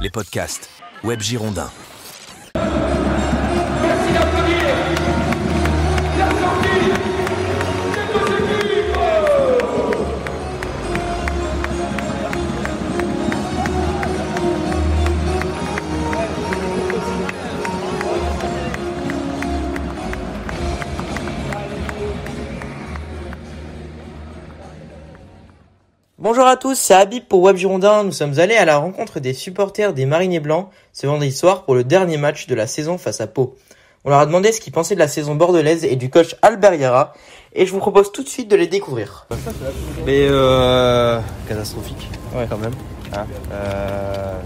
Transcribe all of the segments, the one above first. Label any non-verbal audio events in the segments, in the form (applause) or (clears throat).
Les podcasts Web Girondin. Bonjour à tous, c'est Habib pour Web Girondin. Nous sommes allés à la rencontre des supporters des Mariniers Blancs ce vendredi soir pour le dernier match de la saison face à Pau. On leur a demandé ce qu'ils pensaient de la saison bordelaise et du coach Albert Yara et je vous propose tout de suite de les découvrir. Mais euh, catastrophique, ouais. quand même. Hein. Euh,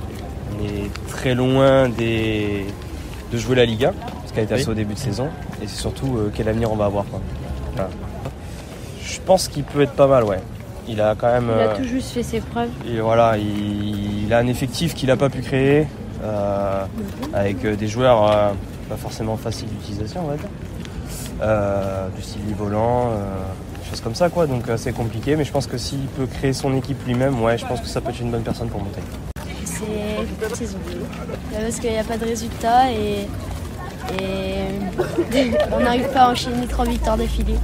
on est très loin des... de jouer la Liga, ce qui a été assez au début de saison, et c'est surtout euh, quel avenir on va avoir. Quoi. Voilà. Je pense qu'il peut être pas mal, ouais. Il a quand même. Il a tout juste fait ses preuves. Et voilà, il, il a un effectif qu'il n'a pas pu créer, euh, avec des joueurs euh, pas forcément faciles d'utilisation, on va dire. Euh, du style volant, des choses comme ça, quoi. Donc c'est compliqué, mais je pense que s'il peut créer son équipe lui-même, ouais, je pense que ça peut être une bonne personne pour monter. C'est saison. Parce qu'il n'y a pas de résultat et, et (laughs) on n'arrive pas à enchaîner trois victoires d'affilée.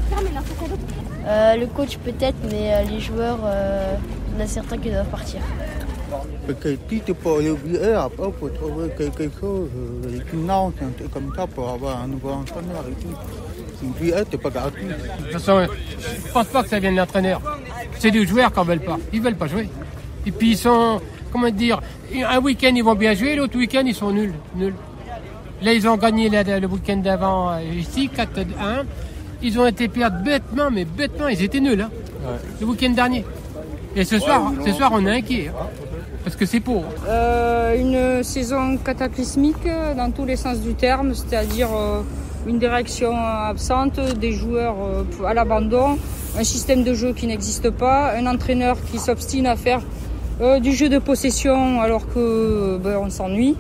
Euh, le coach peut-être, mais euh, les joueurs, euh, il y en a certains qui doivent partir. Qui tu peux oublier après pour trouver quelque chose, une Nantes, un truc comme ça pour avoir un nouveau entraîneur et tout. Une billette, c'est pas gratuit. De toute façon, je pense pas que ça vienne de l'entraîneur. C'est des joueurs qui en veulent pas. Ils veulent pas jouer. Et puis ils sont, comment dire, un week-end ils vont bien jouer, l'autre week-end ils sont nuls. nuls. Là ils ont gagné le week-end d'avant ici, 4-1. Ils ont été perdre bêtement, mais bêtement, ils étaient nuls, hein, ouais. le week-end dernier. Et ce soir, ce soir, on est inquiet, hein, parce que c'est pauvre. Euh, une saison cataclysmique dans tous les sens du terme, c'est-à-dire euh, une direction absente, des joueurs euh, à l'abandon, un système de jeu qui n'existe pas, un entraîneur qui s'obstine à faire euh, du jeu de possession alors que ben, on s'ennuie.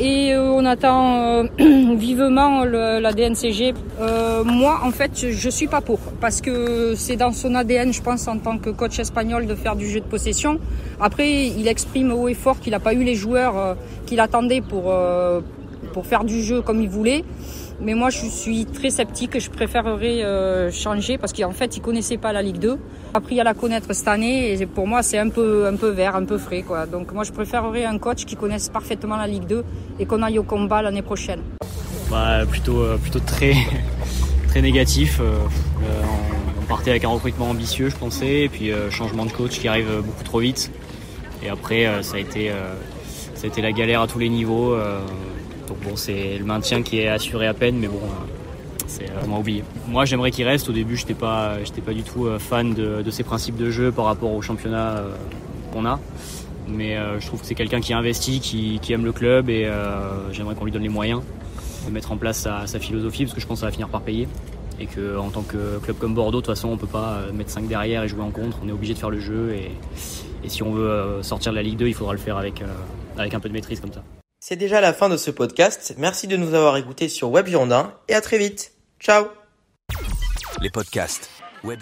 Et euh, on attend euh, (clears throat) vivement le, la DNCG. Euh, moi, en fait, je, suis pas pour parce que c'est dans son ADN, je pense, en tant que coach espagnol, de faire du jeu de possession. Après, il exprime haut et fort qu'il n'a pas eu les joueurs qu'il attendait pour pour faire du jeu comme il voulait. Mais moi, je suis très sceptique. Je préférerais euh, changer parce qu'en fait, ils connaissaient pas la Ligue 2. Appris à la connaître cette année et pour moi, c'est un peu, un peu vert, un peu frais, quoi. Donc moi, je préférerais un coach qui connaisse parfaitement la Ligue 2 et qu'on aille au combat l'année prochaine. Bah, plutôt, euh, plutôt très, (laughs) très négatif. Euh, on partait avec un recrutement ambitieux, je pensais, et puis changement de coach qui arrive beaucoup trop vite. Et après, ça a été, ça a été la galère à tous les niveaux. Donc bon, c'est le maintien qui est assuré à peine, mais bon, c'est vraiment oublié. Moi, j'aimerais qu'il reste. Au début, j'étais pas, j'étais pas du tout fan de, ses principes de jeu par rapport au championnat qu'on a. Mais euh, je trouve que c'est quelqu'un qui investit, qui, aime le club, et euh, j'aimerais qu'on lui donne les moyens de mettre en place sa, philosophie, parce que je pense que ça va finir par payer. Et que en tant que club comme Bordeaux, de toute façon, on peut pas mettre 5 derrière et jouer en contre. On est obligé de faire le jeu, et, et si on veut sortir de la Ligue 2, il faudra le faire avec, avec un peu de maîtrise comme ça. C'est déjà la fin de ce podcast. Merci de nous avoir écoutés sur Web Girondin et à très vite. Ciao Les podcasts Web.